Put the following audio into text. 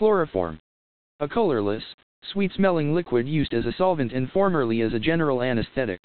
Chloroform. A colorless, sweet-smelling liquid used as a solvent and formerly as a general anesthetic.